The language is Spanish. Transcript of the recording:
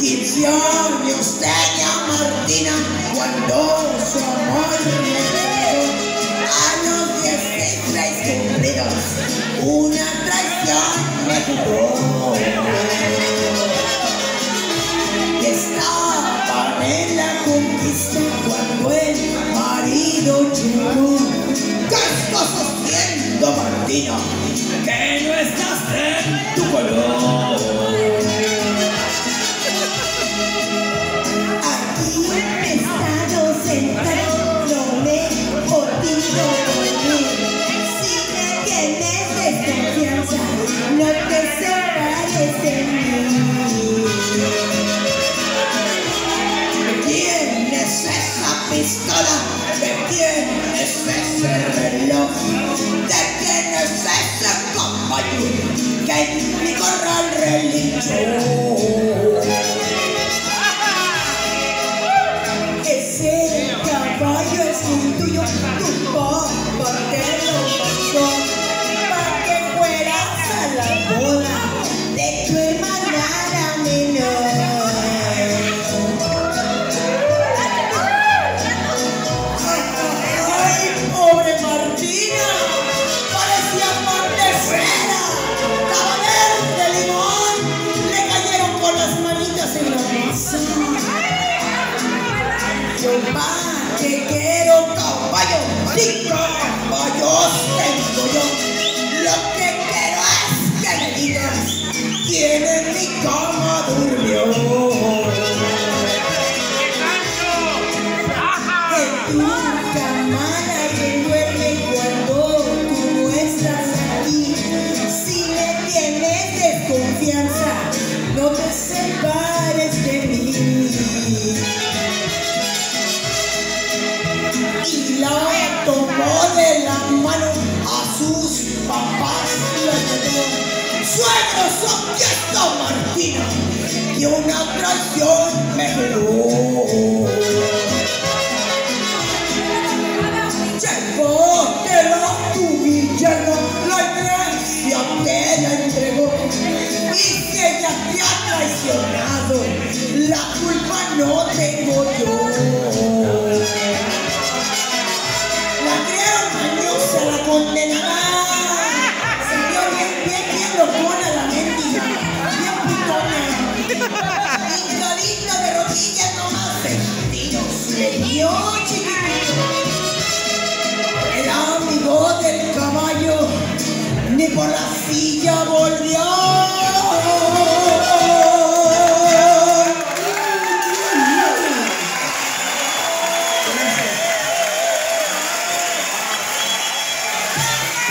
15 años tenía Martina cuando su amor me dejó. A los 16 cumplidos, una traición me jugó. Y estaban en la conquista cuando el marido llegó. ¿Qué estás haciendo, Martina? Que no estás en tu color. Caballo que mi corral? Ese caballo es un tuyo, tu papá quién en mi cama durmió. En tu cámara que duerme cuando tú estás aquí. Si me tienes desconfianza, no te separes de mí. y la tomó de la mano a sus papás. Suegros, aquí está Martina, y una traición me juró. Llegó de la tu villano, la iglesia te la entregó. Y si ella te ha traicionado, la culpa no